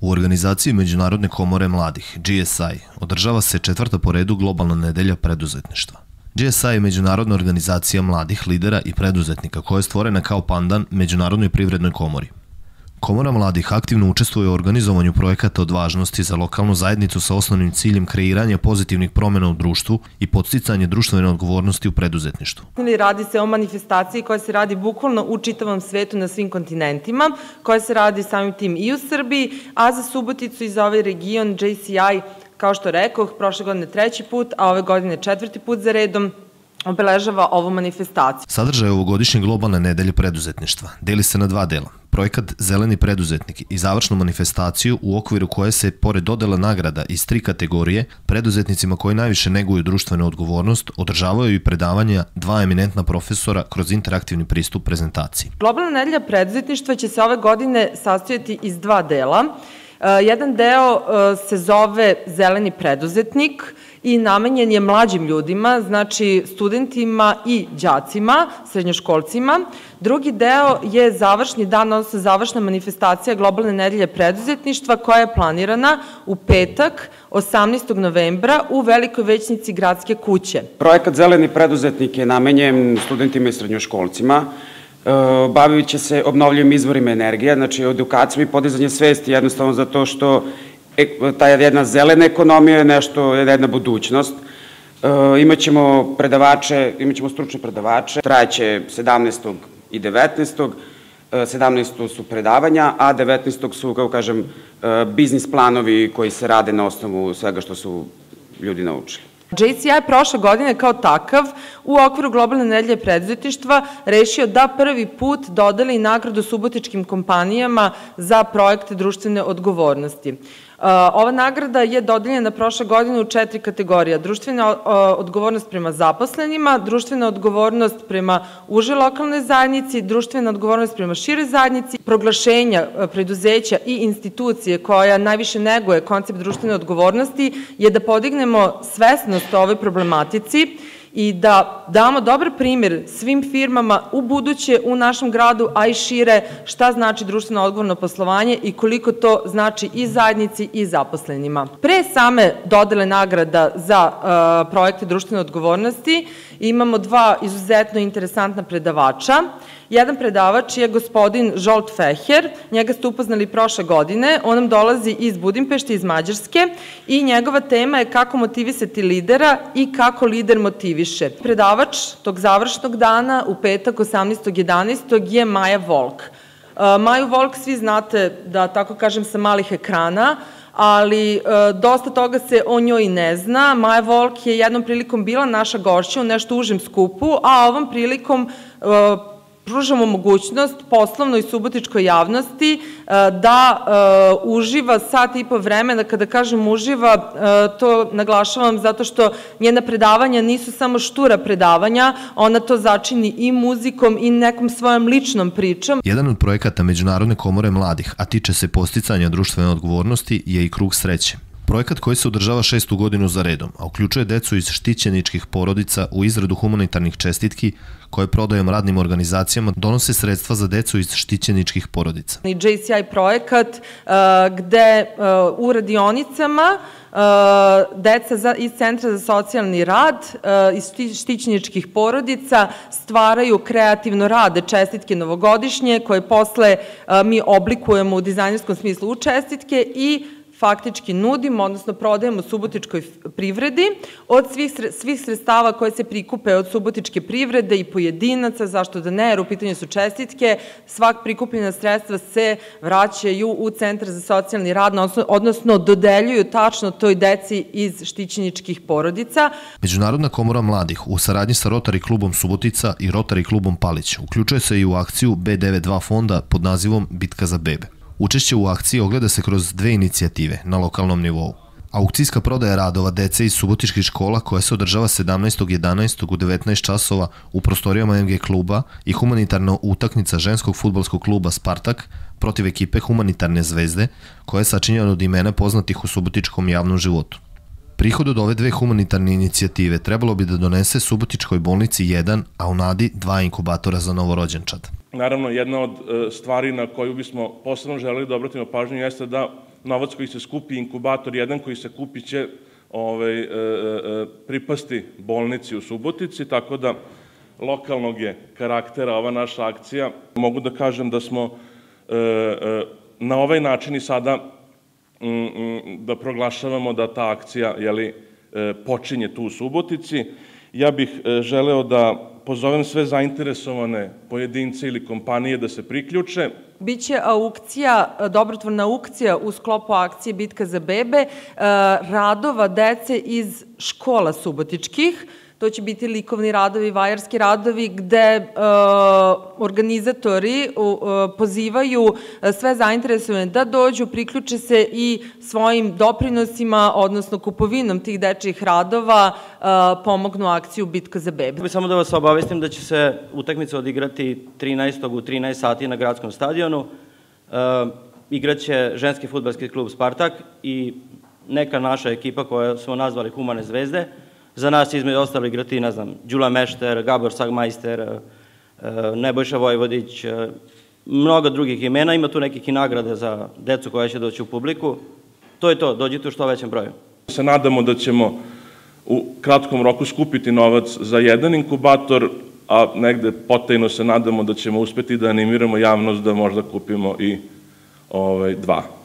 U organizaciji Međunarodne komore mladih, GSI, održava se četvrta po redu globalna nedelja preduzetništva. GSI je međunarodna organizacija mladih lidera i preduzetnika koja je stvorena kao pandan Međunarodnoj privrednoj komori. Komora mladih aktivno učestvuje u organizovanju projekata od važnosti za lokalnu zajednicu sa osnovnim ciljem kreiranja pozitivnih promena u društvu i podsticanje društvene odgovornosti u preduzetništvu. Radi se o manifestaciji koja se radi bukvalno u čitavom svetu na svim kontinentima, koja se radi samim tim i u Srbiji, a za Suboticu i za ovaj region JCI, kao što rekoh, prošle godine treći put, a ove godine četvrti put za redom, obeležava ovu manifestaciju. Sadržaj ovogodišnje globalne nedelje preduzetništva deli se na dva dela. Projekat Zeleni preduzetnik i završnu manifestaciju u okviru koje se, pored dodela nagrada iz tri kategorije, preduzetnicima koji najviše neguju društvenu odgovornost, održavaju i predavanja dva eminentna profesora kroz interaktivni pristup prezentaciji. Globalna nedelja preduzetništva će se ove godine sastojati iz dva dela. Uh, jedan deo uh, se zove Zeleni preduzetnik i namenjen je mlađim ljudima, znači studentima i đacima, srednjoškolcima. Drugi deo je završni dan, odnosno završna manifestacija globalne nedelje preduzetništva koja je planirana u petak 18. novembra u Velikoj većnici gradske kuće. Projekat Zeleni preduzetnik je namenjen studentima i srednjoškolcima E, bavit će se obnovljivim izvorima energije, znači edukacijom i podizanje svesti, jednostavno zato što ta jedna zelena ekonomija je nešto, je jedna budućnost. E, imaćemo predavače, imaćemo stručne predavače, trajeće 17. i 19. 17. su predavanja, a 19. su, kao kažem, e, biznis planovi koji se rade na osnovu svega što su ljudi naučili. JCI je prošle godine kao takav u okviru globalne nedelje preduzetništva rešio da prvi put dodeli nagradu subotičkim kompanijama za projekte društvene odgovornosti. Ova nagrada je dodeljena prošle godine u četiri kategorija. Društvena odgovornost prema zaposlenima, društvena odgovornost prema uže lokalne zajednici, društvena odgovornost prema šire zajednici, proglašenja preduzeća i institucije koja najviše neguje koncept društvene odgovornosti je da podignemo svesnost o ovoj problematici i da damo dobar primjer svim firmama u buduće u našem gradu, a i šire šta znači društveno odgovorno poslovanje i koliko to znači i zajednici i zaposlenima. Pre same dodele nagrada za uh, projekte društvene odgovornosti imamo dva izuzetno interesantna predavača. Jedan predavač je gospodin Žolt Feher, njega ste upoznali prošle godine, on nam dolazi iz Budimpešte, iz Mađarske i njegova tema je kako motivisati lidera i kako lider motiviše. Predavač tog završnog dana u petak 18.11. je Maja Volk. Uh, Maju Volk svi znate da, tako kažem, sa malih ekrana, ali e, dosta toga se o njoj ne zna. Maja Volk je jednom prilikom bila naša gošća u nešto užem skupu, a ovom prilikom e, pružamo mogućnost poslovnoj subotičkoj javnosti e, da e, uživa sat i po vremena, kada kažem uživa, e, to naglašavam zato što njena predavanja nisu samo štura predavanja, ona to začini i muzikom i nekom svojom ličnom pričom. Jedan od projekata Međunarodne komore mladih, a tiče se posticanja društvene odgovornosti, je i Krug sreće. Projekat koji se održava šestu godinu za redom, a uključuje decu iz štićeničkih porodica u izradu humanitarnih čestitki koje prodajom radnim organizacijama donose sredstva za decu iz štićeničkih porodica. JCI projekat uh, gde uh, u radionicama uh, deca iz Centra za socijalni rad iz štićeničkih porodica stvaraju kreativno rade čestitke novogodišnje koje posle mi oblikujemo u dizajnerskom smislu u čestitke i faktički nudimo, odnosno prodajemo subotičkoj privredi od svih, svih sredstava koje se prikupe od subotičke privrede i pojedinaca, zašto da ne, jer u pitanju su čestitke, svak prikupljena sredstva se vraćaju u Centar za socijalni rad, odnosno dodeljuju tačno toj deci iz štićeničkih porodica. Međunarodna komora mladih u saradnji sa Rotary klubom Subotica i Rotary klubom Palić uključuje se i u akciju B92 fonda pod nazivom Bitka za bebe. Učešće u akciji ogleda se kroz dve inicijative na lokalnom nivou. Aukcijska prodaja radova dece iz subotičkih škola koja se održava 17.11. u 19 časova u prostorijama MG kluba i humanitarna utakmica ženskog futbolskog kluba Spartak protiv ekipe Humanitarne zvezde koja je sačinjena od imena poznatih u subotičkom javnom životu. Prihod od ove dve humanitarne inicijative trebalo bi da donese Subotičkoj bolnici jedan, a u Nadi dva inkubatora za novorođenčad. Naravno, jedna od e, stvari na koju bismo posebno želeli da obratimo pažnju jeste da novac koji se skupi, inkubator jedan koji se kupi će ovaj, e, e, pripasti bolnici u Subotici, tako da lokalnog je karaktera ova naša akcija. Mogu da kažem da smo na ovaj način i sada mm, mm, da proglašavamo da ta akcija jeli, počinje tu u Subotici. Ja bih želeo da pozovem sve zainteresovane pojedince ili kompanije da se priključe. Biće aukcija, dobrotvorna aukcija u sklopu akcije Bitka za bebe, e, radova dece iz škola subotičkih, to će biti likovni radovi, vajarski radovi, gde uh, organizatori uh, pozivaju sve zainteresovane da dođu, priključe se i svojim doprinosima, odnosno kupovinom tih dečjih radova, pomognu akciju Bitka za bebe. Samo da vas obavestim da će se utakmica odigrati 13. u 13 sati na gradskom stadionu. Igraće ženski futbalski klub Spartak i neka naša ekipa koja smo nazvali Humane zvezde. Za nas između ostalo igrati, ne znam, Đula Mešter, Gabor Sagmajster, e, Nebojša Vojvodić, e, mnogo drugih imena. Ima tu nekih i nagrade za decu koja će doći u publiku. To je to, dođite u što većem broju. Se nadamo da ćemo u kratkom roku skupiti novac za jedan inkubator, a negde potajno se nadamo da ćemo uspeti da animiramo javnost da možda kupimo i ovaj, dva.